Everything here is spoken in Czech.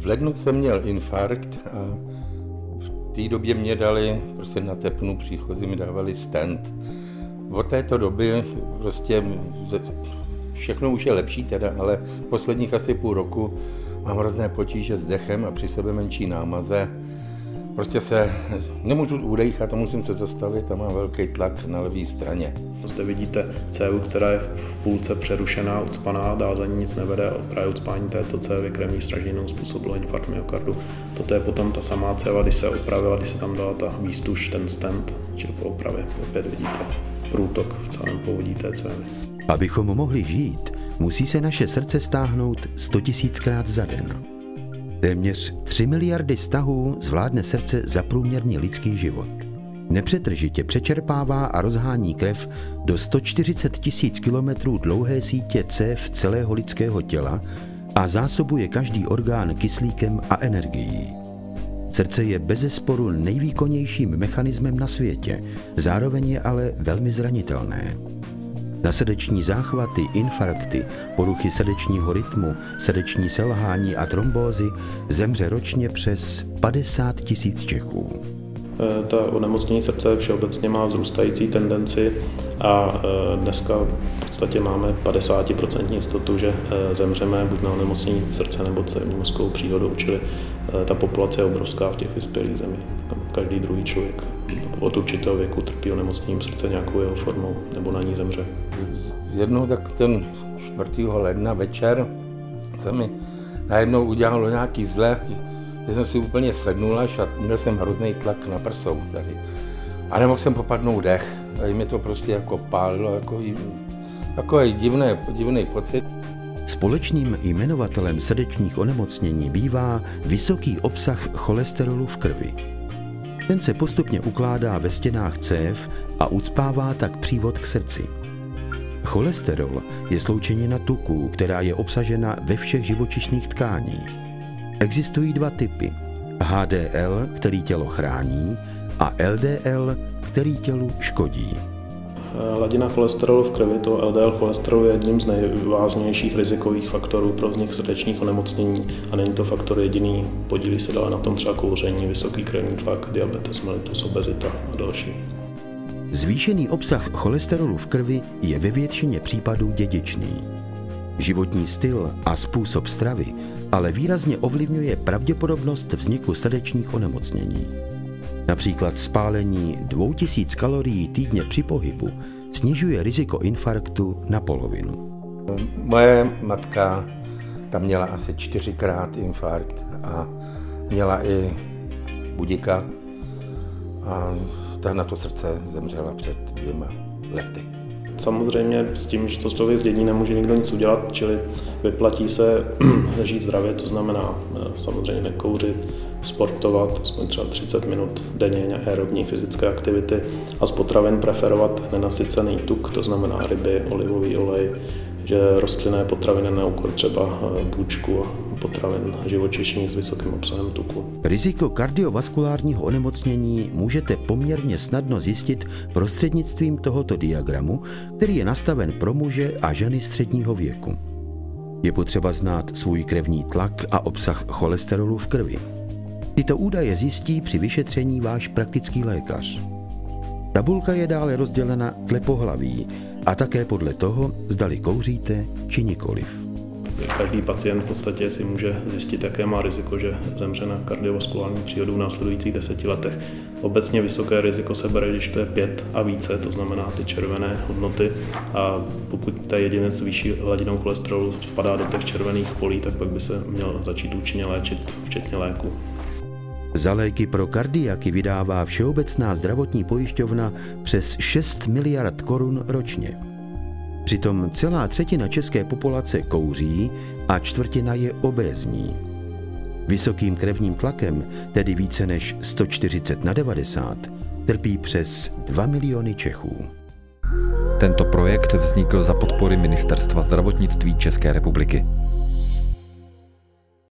V lednu jsem měl infarkt a v té době mě dali, prostě na tepnu příchozí mi dávali stent. Od této doby prostě všechno už je lepší teda, ale posledních asi půl roku mám hrozné potíže s dechem a při sebe menší námaze. Prostě se nemůžu udejchat a musím se zastavit a mám velký tlak na levé straně. Zde vidíte cévu, která je v půlce přerušená, ucpaná, dál za ní nic nevede a právě ucpání této cévy krevní sraždinou způsobilo infarkt myokardu. Toto je potom ta samá céva, když se opravila, když se tam dala ta výstuž, ten stent, čili po opravě opět vidíte průtok v celém povodí té cévy. Abychom mohli žít, musí se naše srdce stáhnout 100 tisíckrát za den. Téměř 3 miliardy stahů zvládne srdce za průměrný lidský život. Nepřetržitě přečerpává a rozhání krev do 140 tisíc kilometrů dlouhé sítě cév celého lidského těla a zásobuje každý orgán kyslíkem a energií. Srdce je bezesporu nejvýkonnějším mechanismem na světě, zároveň je ale velmi zranitelné. Na srdeční záchvaty, infarkty, poruchy srdečního rytmu, srdeční selhání a trombózy zemře ročně přes 50 tisíc Čechů. E, ta onemocnění srdce všeobecně má vzrůstající tendenci a e, dneska v podstatě máme 50% jistotu, že e, zemřeme buď na onemocnění srdce nebo cévní mozkovou příhodu, čili ta populace je obrovská v těch vyspělých zemích. Každý druhý člověk od určitého věku trpí onemocněním srdce nějakou jeho formou nebo na ní zemře. Jednou tak ten 4. ledna večer se mi najednou udělalo nějaký zle, že jsem si úplně sednul až a měl jsem hrozný tlak na prsou tady. A nemohl jsem popadnout dech. A mi to prostě jako pálilo, jako, jako divný, divný pocit. Společným jmenovatelem srdečních onemocnění bývá vysoký obsah cholesterolu v krvi. Ten se postupně ukládá ve stěnách cév a ucpává tak přívod k srdci. Cholesterol je sloučenina tuků, která je obsažena ve všech živočišných tkáních. Existují dva typy. HDL, který tělo chrání, a LDL, který tělu škodí. Hladina cholesterolu v krvi, to LDL cholesterolu je jedním z nejváznějších rizikových faktorů pro vznik srdečních onemocnění a není to faktor jediný. Podílí se dále na tom třeba kouření, vysoký krevní tlak, diabetes mellitus, obezita a další. Zvýšený obsah cholesterolu v krvi je ve většině případů dědičný. Životní styl a způsob stravy ale výrazně ovlivňuje pravděpodobnost vzniku srdečních onemocnění. Například spálení 2000 kalorií týdně při pohybu snižuje riziko infarktu na polovinu. Moje matka tam měla asi čtyřikrát infarkt a měla i budika a ta na to srdce zemřela před dvěma lety. Samozřejmě s tím, že to člověk zdědí, nemůže nikdo nic udělat, čili vyplatí se žít zdravě, to znamená eh, samozřejmě nekouřit, sportovat, aspoň třeba 30 minut denně aerobní fyzické aktivity a z potravin preferovat nenasycený tuk, to znamená ryby, olivový olej, že rostlinné potraviny na úkor třeba eh, bůčku a potravin živočišných s vysokým obsahem tuku. Riziko kardiovaskulárního onemocnění můžete poměrně snadno zjistit prostřednictvím tohoto diagramu, který je nastaven pro muže a ženy středního věku. Je potřeba znát svůj krevní tlak a obsah cholesterolu v krvi. Tyto údaje zjistí při vyšetření váš praktický lékař. Tabulka je dále rozdělena dle pohlaví a také podle toho, zdali kouříte či nikoliv. Každý pacient v podstatě si může zjistit, jaké má riziko, že zemře na kardiovaskulární příhodu v následujících deseti letech. Obecně vysoké riziko se bere, když to je pět a více, to znamená ty červené hodnoty. A pokud ta jedinec s vyšší hladinou cholesterolu spadá do těch červených polí, tak pak by se měl začít účinně léčit, včetně léku. Za léky pro kardiaky vydává Všeobecná zdravotní pojišťovna přes 6 miliard korun ročně. Přitom celá třetina české populace kouří a čtvrtina je obézní. Vysokým krevním tlakem, tedy více než 140 na 90, trpí přes 2 miliony Čechů. Tento projekt vznikl za podpory Ministerstva zdravotnictví České republiky.